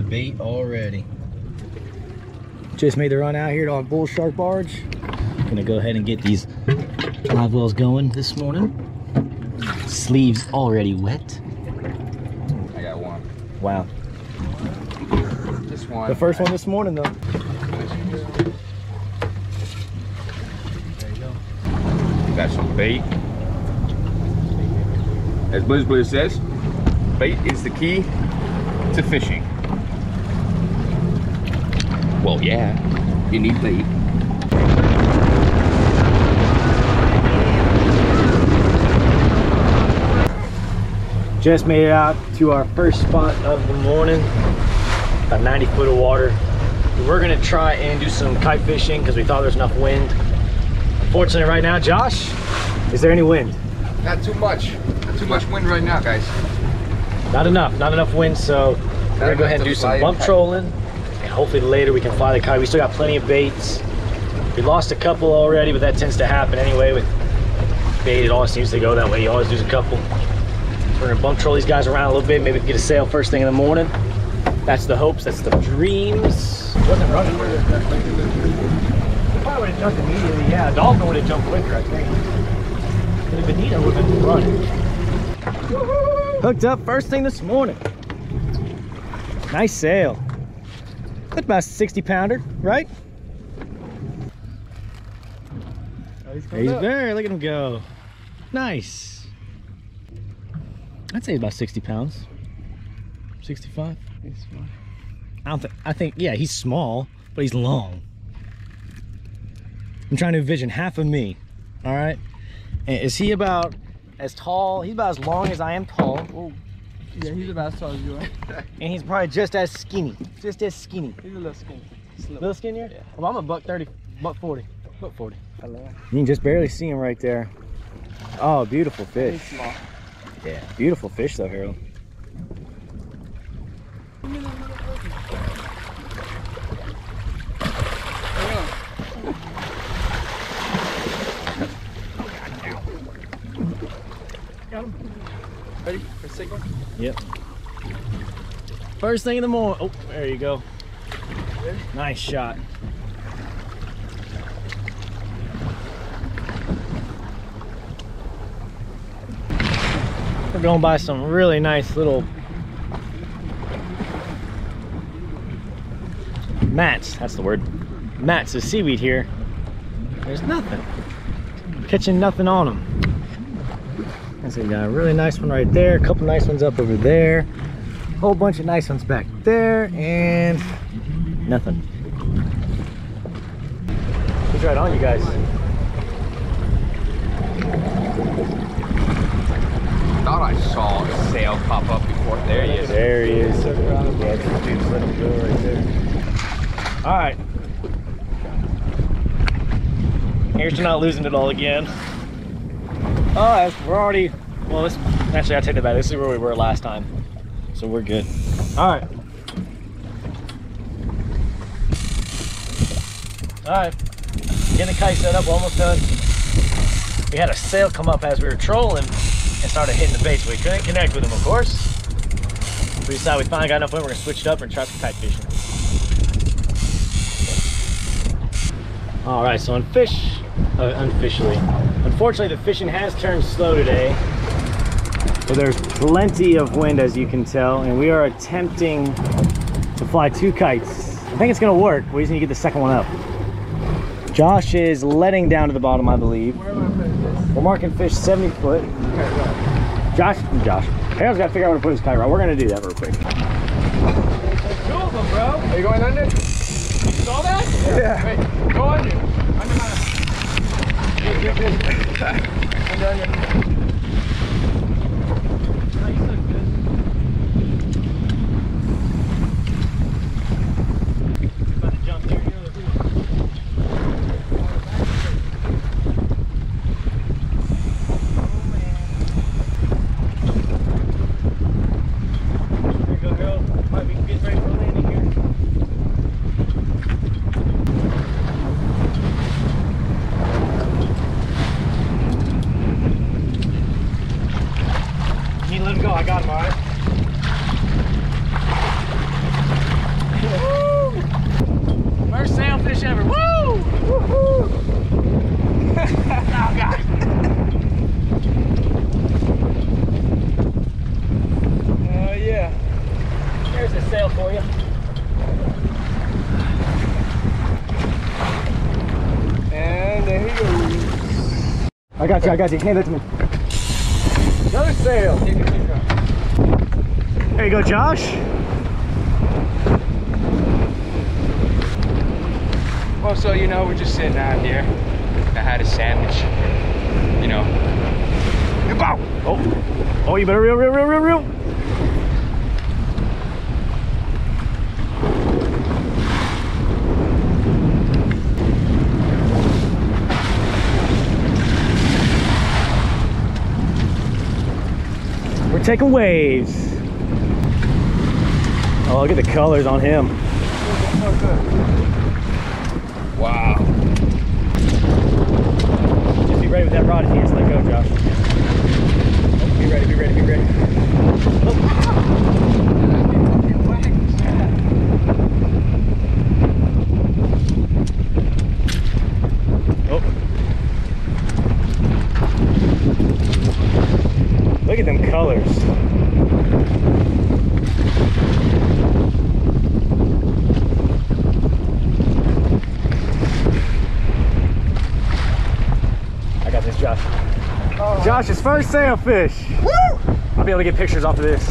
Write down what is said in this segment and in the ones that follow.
bait already. Just made the run out here to on Bull Shark Barge. Gonna go ahead and get these live wells going this morning. Sleeves already wet. I got one. Wow. Just one. The first one this morning though. Got some bait. As Blizz Blizz says, bait is the key to fishing. Well, yeah, you need bait. Just made it out to our first spot of the morning. About 90 foot of water. We're gonna try and do some kite fishing because we thought there's enough wind. Unfortunately right now, Josh, is there any wind? Not too much. Not too much wind right now, guys. Not enough, not enough wind, so we're gonna go ahead and do some bump trolling. Hopefully later we can fly the kite. We still got plenty of baits. We lost a couple already, but that tends to happen anyway with bait. It always seems to go that way. You always lose a couple. We're gonna bump troll these guys around a little bit, maybe get a sail first thing in the morning. That's the hopes, that's the dreams. It wasn't running. Probably would have jumped immediately, yeah. Dolphin would have jumped quicker, I think. But a bonito would have been running. Hooked up first thing this morning. Nice sail. That's about a 60 pounder, right? He's there, look at him go. Nice. I'd say he's about 60 pounds. 65? I don't think, I think, yeah, he's small, but he's long. I'm trying to envision half of me, all right? And is he about as tall, he's about as long as I am tall, Yeah, he's about as tall as you are. and he's probably just as skinny, just as skinny. He's a little skinny. A little. little skinnier? Yeah. Well, I'm a buck 30, buck 40, buck 40. Hello. You can just barely see him right there. Oh, beautiful fish. Yeah, beautiful fish though, Harold. Got him. Ready for signal? Yep. First thing in the morning. Oh, there you go. Ready? Nice shot. We're going by some really nice little mats. That's the word. Mats of seaweed here. There's nothing. Catching nothing on them. And so you got a really nice one right there, a couple nice ones up over there, a whole bunch of nice ones back there, and nothing. He's right on you guys? Thought I saw a sail pop up before. There he is. There he is. Yeah, just let him go right there. All right. Here's to not losing it all again. Oh, we're already, well, this, actually I take that back. This is where we were last time. So we're good. All right. All right. Getting the kite set up, almost done. We had a sail come up as we were trolling and started hitting the baits. We couldn't connect with them, of course. We decided we finally got enough wind, we're gonna switch it up and try some kite fishing. All right, so on fish, uh, unofficially, unfortunately the fishing has turned slow today. But there's plenty of wind as you can tell, and we are attempting to fly two kites. I think it's gonna work, we just need to get the second one up. Josh is letting down to the bottom, I believe. Where am I putting this? We're marking fish 70 foot. Josh, Josh, Harold's got to figure out where to put his kite rod. We're gonna do that real quick. Two of them, bro. Are you going under? Saw that? Yeah. Wait, go under. Under my. Under, under. No, you look good. About to jump here, you're the- There you go, Harold. Might be getting ready for landing here. You need to let him go. I got him, all right? fish ever. Woo! Woohoo! oh, God. Oh, yeah. There's a sail for you. And there he goes. I got you, I got you. Hand that to me. Another sail. There you go, Josh. Well, so, you know, we're just sitting out here. I had a sandwich. You know. Oh, oh, you better reel, reel, reel, reel, reel. We're taking waves. Oh, look at the colors on him. Wow. Just be ready with that rod if he to let go, Josh. Oh, be ready, be ready, be ready. Oh. Look at them colors. I got this, Josh. Josh's first sailfish. Woo! I'll be able to get pictures off of this.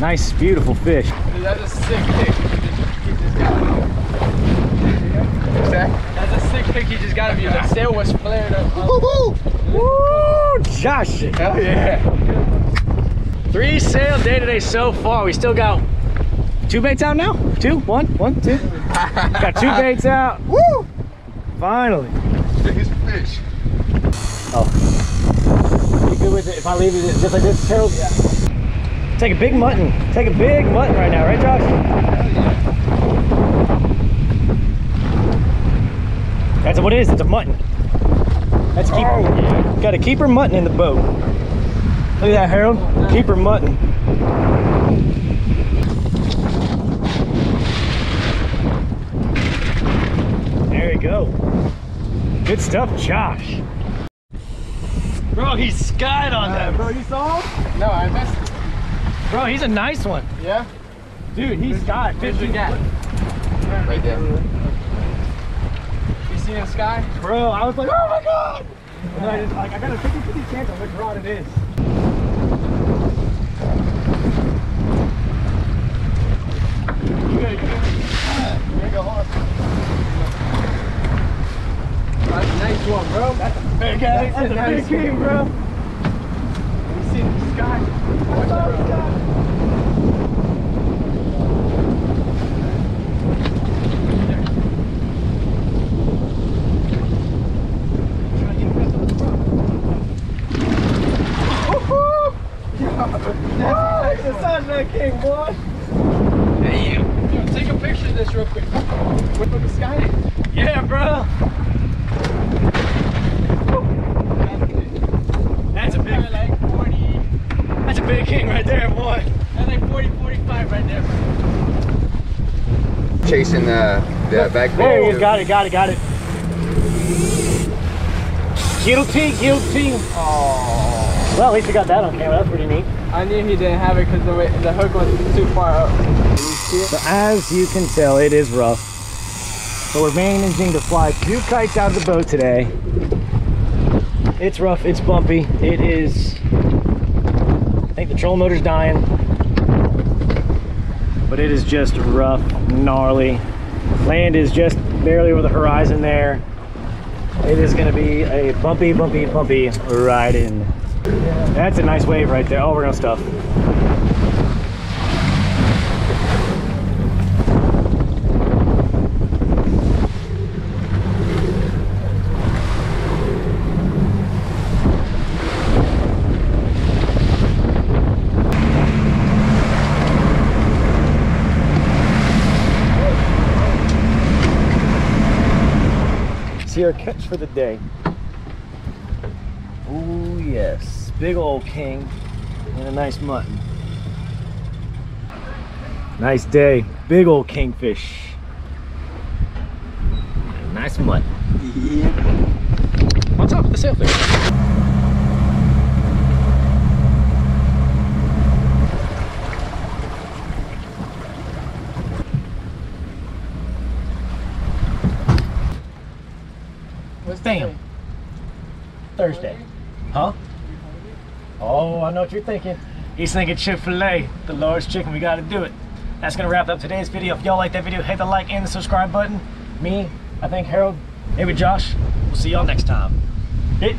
Nice, beautiful fish. Dude, that's a sick pick. He just got me. What's that? That's a sick pick he just got of you. The sail was flared up. Woo! Woo! Josh! Hell yeah. Three sail day today so far. We still got two baits out now? Two? One? One? Two? got two baits out. Woo! Finally. Biggest fish. Oh. You good with it if I leave it just like this, Harold? Yeah. Take a big mutton. Take a big mutton right now, right, Josh? That's what it is. It's a mutton. That's keeper. Got a keeper oh, mutton in the boat. Look at that, Harold. Keeper mutton. There you go. Good stuff, Josh. Bro, he skied on uh, them. Bro, you saw him? No, I missed it. Bro, he's a nice one. Yeah? Dude, he skied. Where's 15 your gap? Right there. You see him sky? Bro, I was like, oh my god! And I just like I got a 50 50 chance on which rod it is. You gotta, you gotta, you gotta go hard. That's a nice one, bro. That's a big guy. That's, That's a nice big king, bro. You see the sky? Watch out, bro. That's the Sunshine King, boy. Damn. Yo, take a picture of this real quick. With the sky. Yeah, bro. That's a big, like 40. that's a big king right there, boy. That's like 40, 45 right there. Chasing uh, the back There he bait. is. Got it, got it, got it. Guilty, guilty. Oh. Well, at least we got that on camera. That's pretty neat. I knew he didn't have it because the, way- the hook was too far up. Did you see it? So as you can tell, it is rough. So we're managing to fly two kites out of the boat today. It's rough, it's bumpy, it is, I think the troll motor's dying. But it is just rough, gnarly. Land is just barely over the horizon there. It is gonna be a bumpy, bumpy, bumpy ride in. That's a nice wave right there. Oh, we're gonna stuff. Our catch for the day. Oh yes, big old king and a nice mutton. Nice day, big old kingfish. nice mutton. Yeah. On top of the sailfish. What's Bam. Thursday. Huh? Oh, I know what you're thinking. He's thinking Chick-fil-A, the Lord's chicken. We got to do it. That's going to wrap up today's video. If y'all like that video, hit the like and the subscribe button. Me, I think Harold, maybe Josh. We'll see y'all next time. Hit.